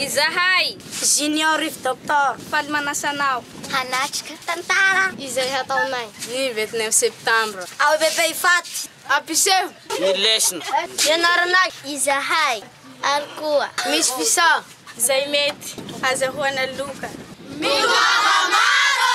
Izahay, Junior Riff Doctor, faly manasa anao hanatrika tantara izay hataonay ny vingt neuf septembre ao EPP Ifaty. Ampiseho ny lesona ianaranay izahay ary koa misy fisaha izay mety azahoana loka. Miloha fa maro!